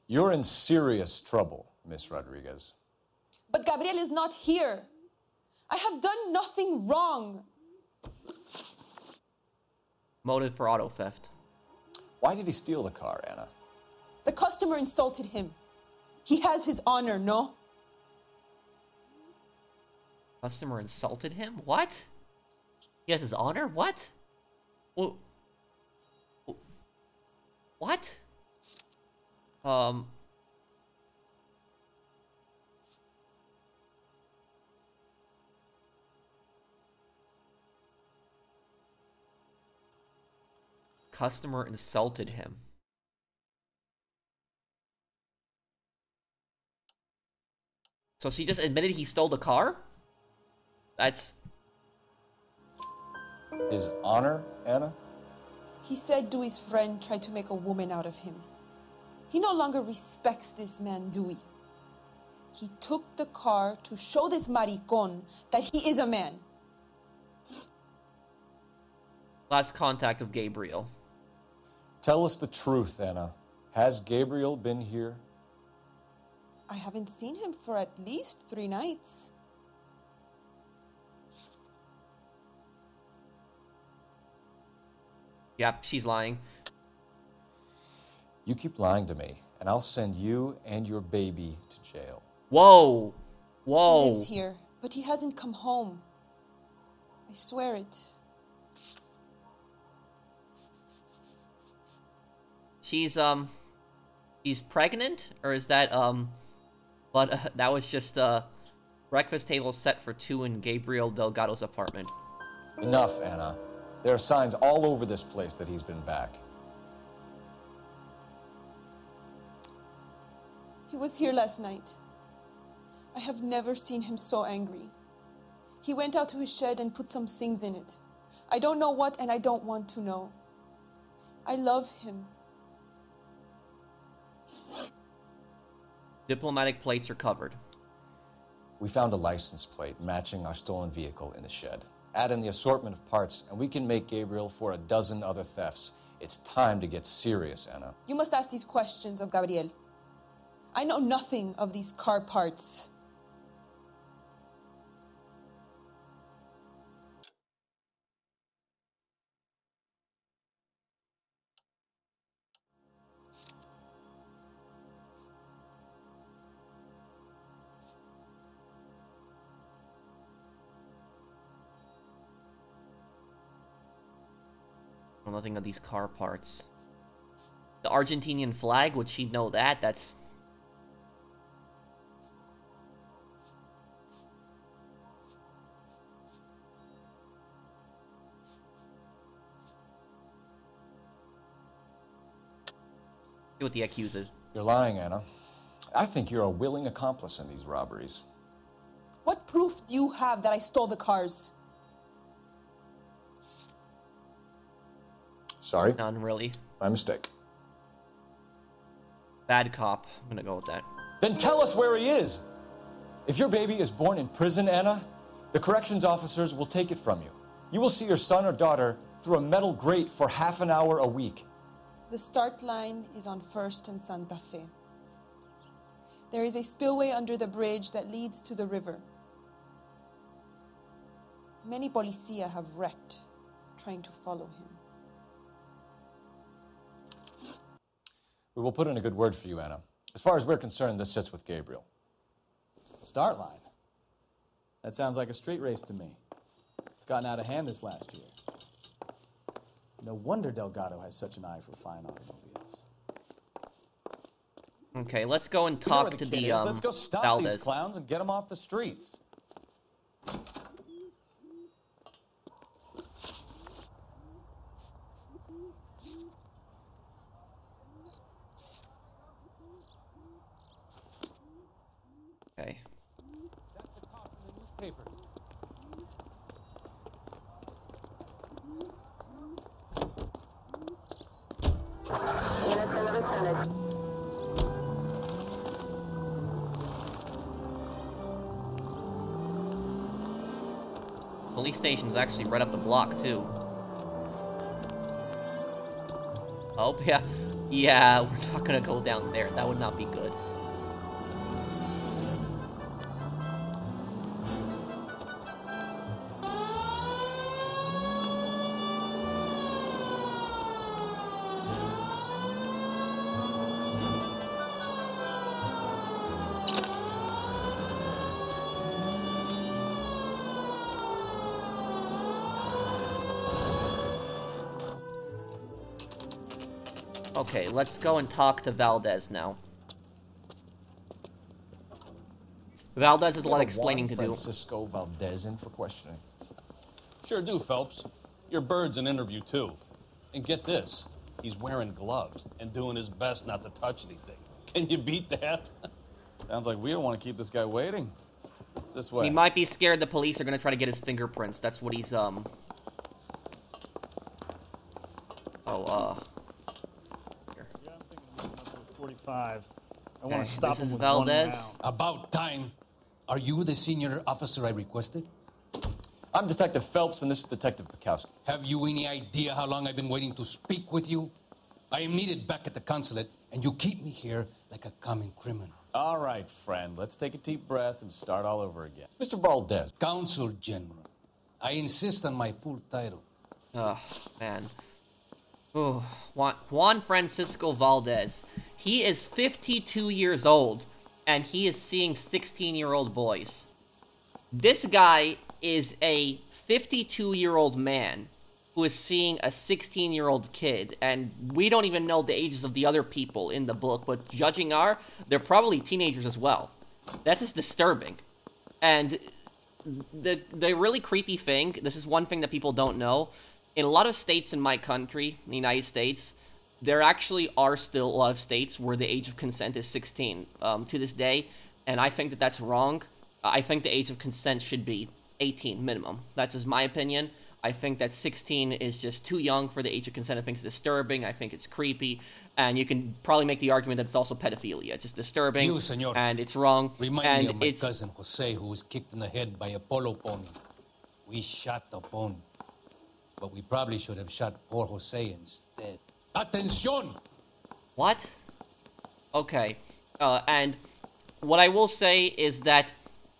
You're in serious trouble, Miss Rodriguez. But Gabriel is not here. I have done nothing wrong. Motive for auto theft. Why did he steal the car, Anna? The customer insulted him. He has his honor, no? Customer insulted him? What? He has his honor? What? What? Um. Customer insulted him. So she just admitted he stole the car? That's... His honor, Anna? He said Dewey's friend tried to make a woman out of him. He no longer respects this man, Dewey. He took the car to show this maricon that he is a man. Last contact of Gabriel. Tell us the truth, Anna. Has Gabriel been here? I haven't seen him for at least three nights. Yep, she's lying. You keep lying to me, and I'll send you and your baby to jail. Whoa! Whoa! He lives here, but he hasn't come home. I swear it. She's, um... He's pregnant? Or is that, um... But uh, that was just, a Breakfast table set for two in Gabriel Delgado's apartment. Enough, Anna. There are signs all over this place that he's been back. He was here last night. I have never seen him so angry. He went out to his shed and put some things in it. I don't know what, and I don't want to know. I love him. Diplomatic plates are covered. We found a license plate matching our stolen vehicle in the shed. Add in the assortment of parts, and we can make Gabriel for a dozen other thefts. It's time to get serious, Anna. You must ask these questions of Gabriel. I know nothing of these car parts. Nothing of these car parts. The Argentinian flag, would she know that? That's... See what the accuses. You're lying, Anna. I think you're a willing accomplice in these robberies. What proof do you have that I stole the cars? Sorry? None, really. My mistake. Bad cop. I'm gonna go with that. Then tell us where he is! If your baby is born in prison, Anna, the corrections officers will take it from you. You will see your son or daughter through a metal grate for half an hour a week. The start line is on First and Santa Fe. There is a spillway under the bridge that leads to the river. Many policia have wrecked trying to follow him. We will put in a good word for you, Anna. As far as we're concerned, this sits with Gabriel. Start line. That sounds like a street race to me. It's gotten out of hand this last year. No wonder Delgado has such an eye for fine automobiles. Okay, let's go and You know where talk to the, is. um, Let's go stop Valdez. these clowns and get them off the streets. Station's actually right up the block, too. Oh, yeah. Yeah, we're not gonna go down there. That would not be good. Let's go and talk to Valdez now. Valdez has a lot of explaining to do. Francisco Valdez in for questioning. Sure do, Phelps. Your bird's an interview, too. And get this, he's wearing gloves and doing his best not to touch anything. Can you beat that? Sounds like we don't want to keep this guy waiting. It's this way. He might be scared the police are gonna try to get his fingerprints. That's what he's, um... Oh, uh... 45. I want to stop this him is with Valdez. one round. About time. Are you the senior officer I requested? I'm Detective Phelps, and this is Detective Bekowsky. Have you any idea how long I've been waiting to speak with you? I am needed back at the consulate, and you keep me here like a common criminal. All right, friend, let's take a deep breath and start all over again. Mr. Valdez. Consul General. I insist on my full title. Oh, man. Oh, Juan, Francisco Valdez. He is 52 years old, and he is seeing 16-year-old boys. This guy is a 52-year-old man who is seeing a 16-year-old kid, and we don't even know the ages of the other people in the book, but judging our, they're probably teenagers as well. That's just disturbing. And the the really creepy thing, this is one thing that people don't know, in a lot of states in my country, the United States, there actually are still a lot of states where the age of consent is 16 um, to this day, and I think that that's wrong. I think the age of consent should be 18 minimum. That's just my opinion. I think that 16 is just too young for the age of consent. I think it's disturbing. I think it's creepy. And you can probably make the argument that it's also pedophilia. It's just disturbing. You, senor. And it's wrong. Remind and me of my it's cousin Jose, who was kicked in the head by a polo pony. We shot the pony, but we probably should have shot poor Jose instead. Atención! What? Okay. Uh, and what I will say is that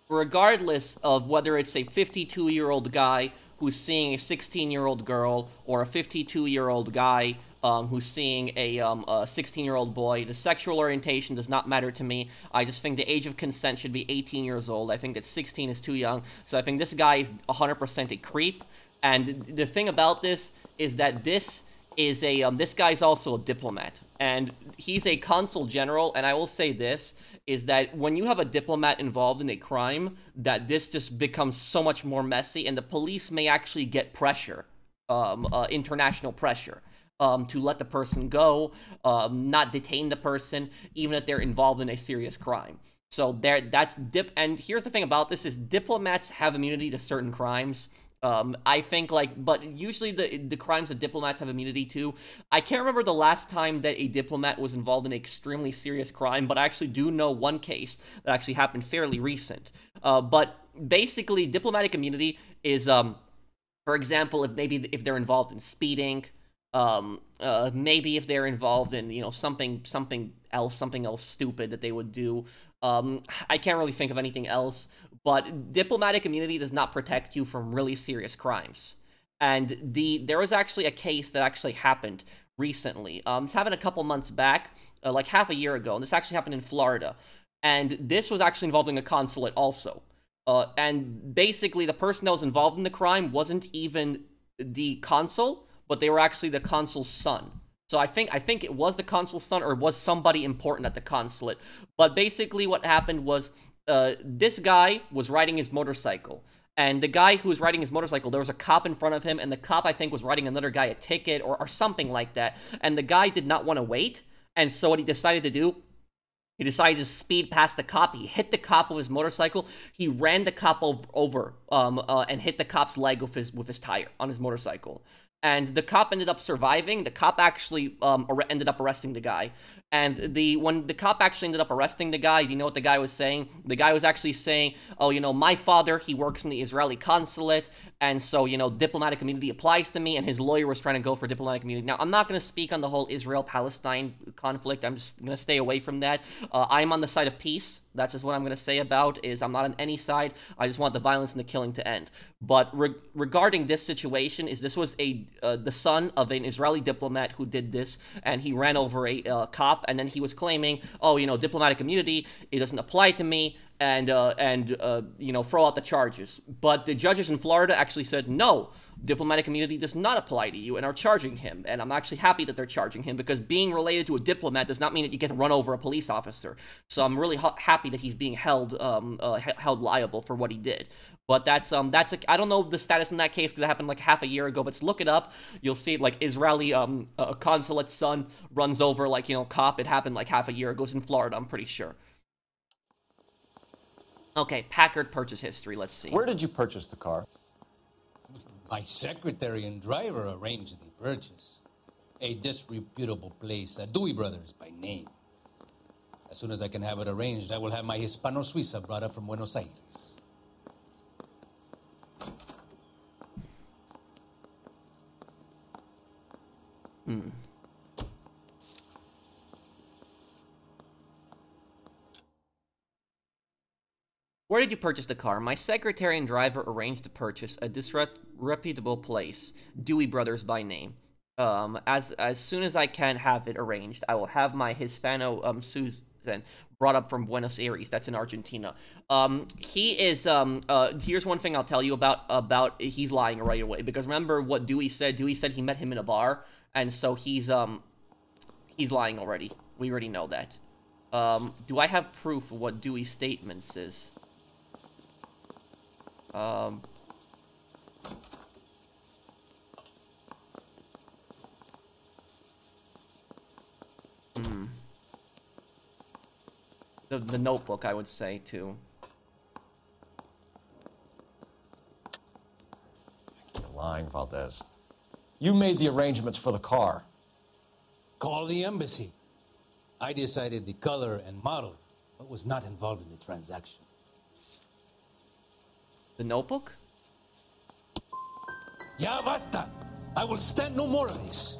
regardless of whether it's a 52 year old guy who's seeing a 16 year old girl or a 52 year old guy um, who's seeing a 16 year old boy, the sexual orientation does not matter to me. I just think the age of consent should be 18 years old. I think that 16 is too young. So I think this guy is 100% a creep. And the thing about this is that this is a um, this guy's also a diplomat. And he's a consul general and i will say this is that when you have a diplomat involved in a crime that this just becomes so much more messy and the police may actually get pressure um, uh, international pressure um, to let the person go um, not detain the person even if they're involved in a serious crime. So there that's dip and here's the thing about this is diplomats have immunity to certain crimes um, I think like, but usually the the crimes that diplomats have immunity to. I can't remember the last time that a diplomat was involved in an extremely serious crime, but I actually do know one case that actually happened fairly recent. Uh, but basically, diplomatic immunity is, um, for example, if maybe if they're involved in speeding, um, uh, maybe if they're involved in you know something something else, something else stupid that they would do. Um, I can't really think of anything else, but diplomatic immunity does not protect you from really serious crimes. And the there was actually a case that actually happened recently. Um, this happened a couple months back, uh, like half a year ago, and this actually happened in Florida. And this was actually involving a consulate also. Uh, and basically, the person that was involved in the crime wasn't even the consul, but they were actually the consul's son. So I think I think it was the consul's son or was somebody important at the consulate. But basically what happened was uh, this guy was riding his motorcycle. And the guy who was riding his motorcycle, there was a cop in front of him, and the cop, I think, was writing another guy a ticket or, or something like that. And the guy did not want to wait. And so what he decided to do He decided to speed past the cop. He hit the cop with his motorcycle. He ran the cop over um, uh, and hit the cop's leg with his with his tire on his motorcycle. And the cop ended up surviving. The cop actually um, ended up arresting the guy. And the when the cop actually ended up arresting the guy, do you know what the guy was saying? The guy was actually saying, "Oh, you know, my father, he works in the Israeli consulate, and so you know, diplomatic immunity applies to me." And his lawyer was trying to go for diplomatic immunity. Now, I'm not going to speak on the whole Israel-Palestine conflict. I'm just going to stay away from that. Uh, I'm on the side of peace. That's just what I'm going to say about. Is I'm not on any side. I just want the violence and the killing to end. But re- regarding this situation, is this was a uh, the son of an Israeli diplomat who did this, and he ran over a uh, cop and then he was claiming, oh, you know, diplomatic immunity, it doesn't apply to me, and uh, and uh, you know, throw out the charges. But the judges in Florida actually said no, diplomatic immunity does not apply to you, and are charging him. And I'm actually happy that they're charging him because being related to a diplomat does not mean that you get run over a police officer. So I'm really ha- happy that he's being held um, uh, held liable for what he did. But that's um that's a, I don't know the status in that case because it happened like half a year ago. But just look it up. You'll see like Israeli um uh, consulate son runs over like you know cop. It happened like half a year ago. It's in Florida. I'm pretty sure. Okay, Packard purchase history. Let's see. Where did you purchase the car? My secretary and driver arranged the purchase. A disreputable place, uh, Dewey Brothers by name. As soon as I can have it arranged, I will have my Hispano Suiza brought up from Buenos Aires. Hmm. Where did you purchase the car? My secretary and driver arranged to purchase a disreputable place, Dewey Brothers by name. Um, as as soon as I can have it arranged, I will have my Hispano um Susan brought up from Buenos Aires. That's in Argentina. Um, he is. Um, uh, here's one thing I'll tell you about about. He's lying right away because remember what Dewey said. Dewey said he met him in a bar and so he's um he's lying already. We already know that. Um, do I have proof of what Dewey's statements is? Um. Hmm. The, the notebook, I would say, too. You're lying, Valdez. You made the arrangements for the car. Call the embassy. I decided the color and model, but was not involved in the transaction. The notebook? Ya basta! I will stand no more of this.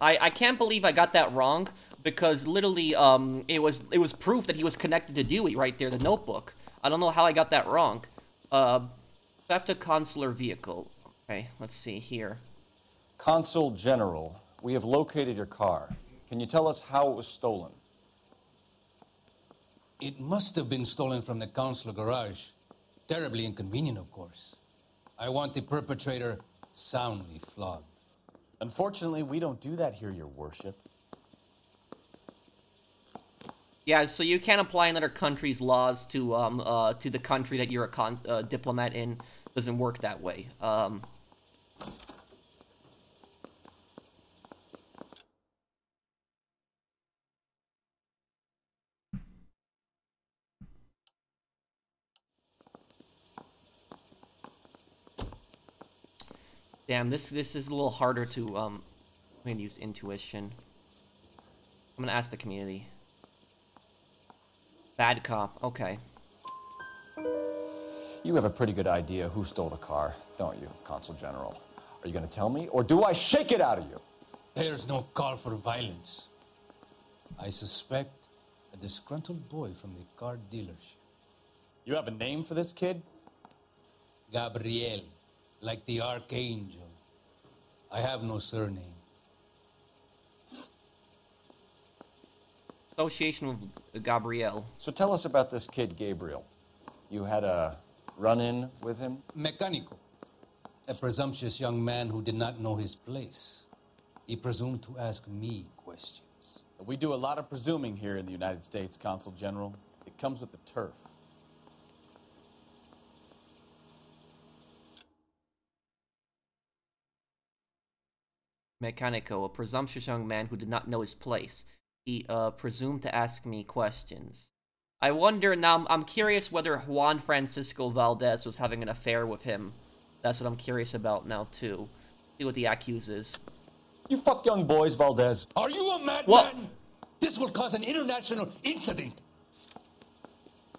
I, I can't believe I got that wrong because literally um it was it was proof that he was connected to Dewey right there, the notebook. I don't know how I got that wrong. Uh, theft of consular vehicle. Okay, let's see here. Consul General, we have located your car. Can you tell us how it was stolen? It must have been stolen from the consular garage. Terribly inconvenient, of course. I want the perpetrator soundly flogged. Unfortunately, we don't do that here, Your Worship. Yeah, so you can't apply another country's laws to um uh to the country that you're a con- uh, diplomat in. Doesn't work that way. Um, Damn, this this is a little harder to um. I'm gonna use intuition. I'm gonna ask the community. Bad cop. Okay. You have a pretty good idea who stole the car, don't you, Consul General? Are you going to tell me, or do I shake it out of you? There's no call for violence. I suspect a disgruntled boy from the car dealership. You have a name for this kid? Gabriel, like the archangel. I have no surname. Association with Gabriel. So tell us about this kid, Gabriel. You had a run in with him? Mecánico. A presumptuous young man who did not know his place. He presumed to ask me questions. We do a lot of presuming here in the United States, Consul General. It comes with the turf. Mecanico, a presumptuous young man who did not know his place. he uh, presumed to ask me questions. I wonder now. I'm, I'm curious whether Juan Francisco Valdez was having an affair with him. That's what I'm curious about now too. See what the accuse is. You fuck young boys, Valdez. Are you a madman? What? This will cause an international incident.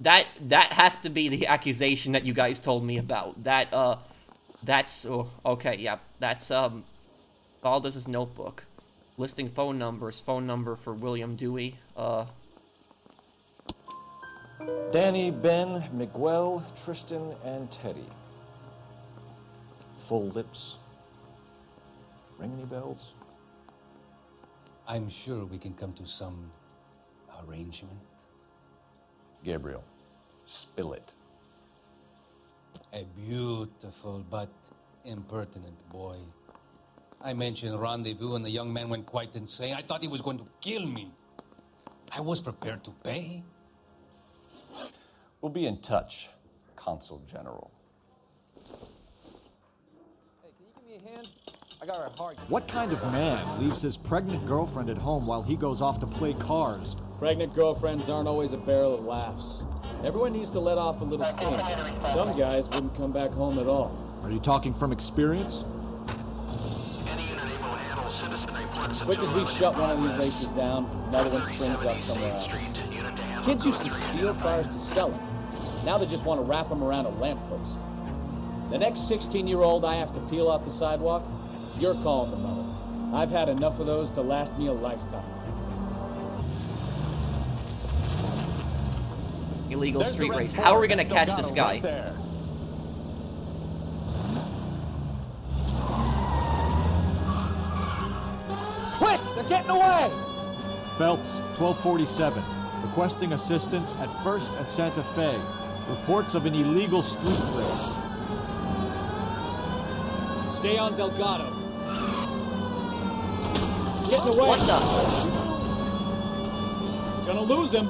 That that has to be the accusation that you guys told me about. That uh, that's oh, okay. Yeah, that's um, Valdez's notebook, listing phone numbers. Phone number for William Dewey. Uh, Danny, Ben, Miguel, Tristan, and Teddy. Full lips. Ring any bells? I'm sure we can come to some arrangement. Gabriel, spill it. A beautiful but impertinent boy. I mentioned rendezvous, and the young man went quite insane. I thought he was going to kill me. I was prepared to pay. We'll be in touch, Consul General. Hey, can you give me a hand? I got her hard. What kind of man leaves his pregnant girlfriend at home while he goes off to play cars? Pregnant girlfriends aren't always a barrel of laughs. Everyone needs to let off a little steam. Some guys wouldn't come back home at all. Are you talking from experience? Quick as we shut one of these races down, another one springs up somewhere else. Kids used to steal cars to sell them. Now they just want to wrap them around a lamppost. The next 16-year-old I have to peel off the sidewalk, you're calling the mother. I've had enough of those to last me a lifetime. illegal street race. How are we gonna catch this guy? Quick! They're getting away! Phelps, 1247. Requesting assistance at First and Santa Fe. Reports of an illegal street race. Stay on Delgado. Getting away. What the? Gonna lose him.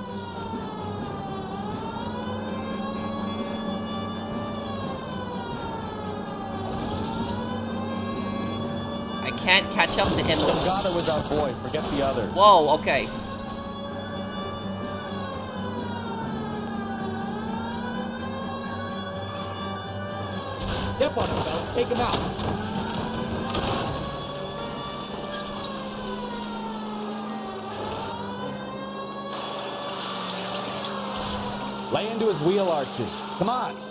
Can't catch up to him. Delgado is our boy. Forget the others. Whoa. Okay. Step on him, fellas. Take him out. Lay into his wheel, Archie. Come on.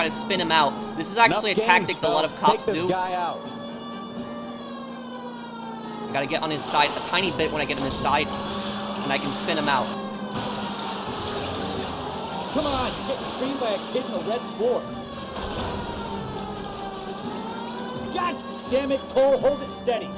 Try to spin him out. This is actually Enough a tactic games, that a lot of cops do. I gotta get on his side a tiny bit when I get on his side, and I can spin him out. Come on, you're getting screened by a kid in a red Ford. God damn it, Cole, hold it steady.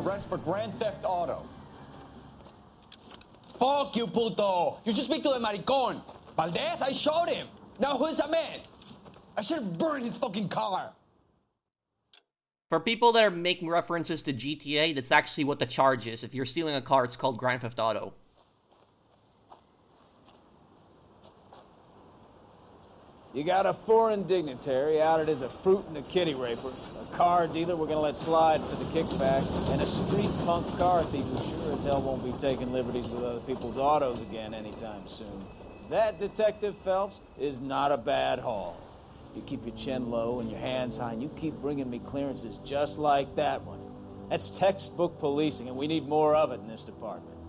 Arrest for grand theft auto. Fuck you, puto! You should speak to the maricon. Valdez, I showed him. Now who's the man? I should have burned his fucking car. For people that are making references to GTA, that's actually what the charge is. If you're stealing a car, it's called Grand Theft Auto. You got a foreign dignitary outed as a fruit and a kitty raper, a car dealer we're gonna let slide for the kickbacks, and a street punk car thief who sure as hell won't be taking liberties with other people's autos again anytime soon. That, Detective Phelps, is not a bad haul. You keep your chin low and your hands high, and you keep bringing me clearances just like that one. That's textbook policing, and we need more of it in this department.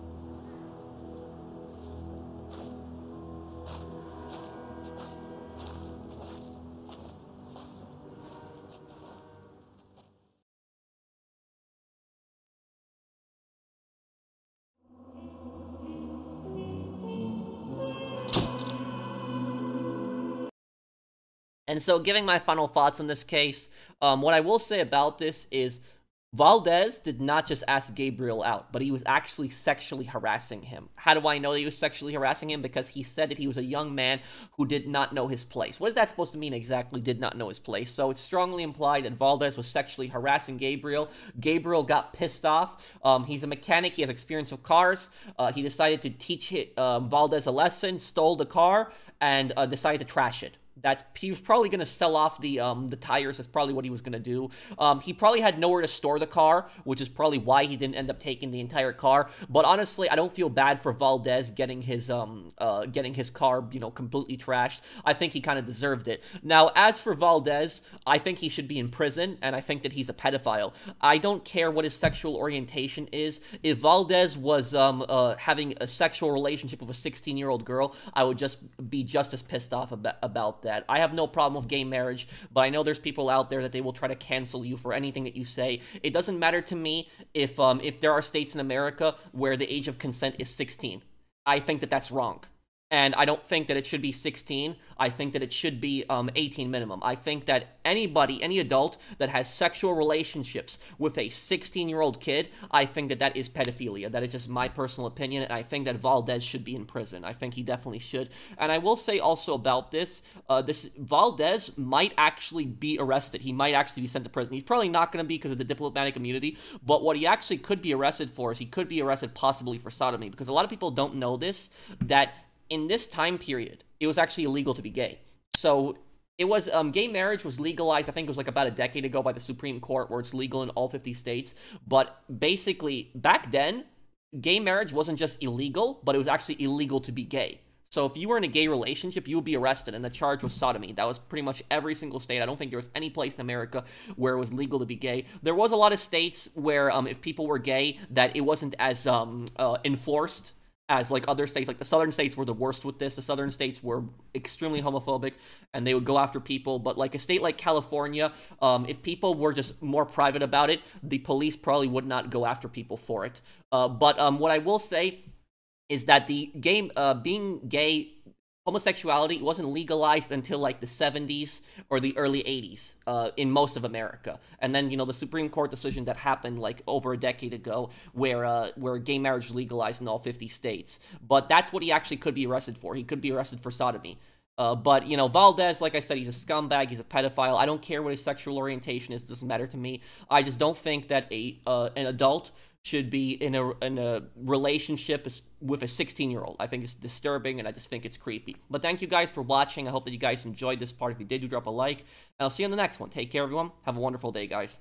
And so, giving my final thoughts on this case, um, what I will say about this is Valdez did not just ask Gabriel out, but he was actually sexually harassing him. How do I know that he was sexually harassing him? Because he said that he was a young man who did not know his place. What is that supposed to mean exactly, did not know his place? So it's strongly implied that Valdez was sexually harassing Gabriel. Gabriel got pissed off. Um, he's a mechanic, he has experience with cars. Uh, he decided to teach um, Valdez a lesson, stole the car, and uh, decided to trash it. That's he was probably going to sell off the um the tires. That's probably what he was going to do. Um, he probably had nowhere to store the car, which is probably why he didn't end up taking the entire car. But honestly, I don't feel bad for Valdez getting his um uh getting his car you know completely trashed. I think he kind of deserved it. Now, as for Valdez, I think he should be in prison, and I think that he's a pedophile. I don't care what his sexual orientation is. If Valdez was um uh having a sexual relationship with a 16 year old girl, I would just be just as pissed off about about that. I have no problem with gay marriage, but I know there's people out there that they will try to cancel you for anything that you say. It doesn't matter to me if um, if there are states in America where the age of consent is 16. I think that that's wrong and I don't think that it should be 16. I think that it should be um, 18 minimum. I think that anybody, any adult that has sexual relationships with a 16 year old kid, I think that that is pedophilia. That is just my personal opinion, and I think that Valdez should be in prison. I think he definitely should. And I will say also about this, uh, this Valdez might actually be arrested. He might actually be sent to prison. He's probably not going to be because of the diplomatic immunity, but what he actually could be arrested for is he could be arrested possibly for sodomy because a lot of people don't know this that in this time period, it was actually illegal to be gay. So it was um, gay marriage was legalized. I think it was like about a decade ago by the Supreme Court, where it's legal in all 50 states. But basically, back then, gay marriage wasn't just illegal, but it was actually illegal to be gay. So if you were in a gay relationship, you would be arrested, and the charge was sodomy. That was pretty much every single state. I don't think there was any place in America where it was legal to be gay. There was a lot of states where, um, if people were gay, that it wasn't as um, uh, enforced as like other states like the southern states were the worst with this. The southern states were extremely homophobic and they would go after people. But like a state like california um, if people were just more private about it the police probably would not go after people for it. Uh, but um, what i will say is that the game uh, being gay homosexuality wasn't legalized until like the 70s or the early 80s uh, in most of America. And then, you know, the Supreme Court decision that happened like over a decade ago where uh, where gay marriage legalized in all 50 states. But that's what he actually could be arrested for. He could be arrested for sodomy. Uh, but, you know, Valdez, like I said, he's a scumbag, he's a pedophile. I don't care what his sexual orientation is, it doesn't matter to me. I just don't think that a uh, an adult should be in a in a relationship with a 16 year old. I think it's disturbing and I just think it's creepy. But thank you guys for watching. I hope that you guys enjoyed this part. If you did, do drop a like. And I'll see you on the next one. Take care, everyone. Have a wonderful day, guys.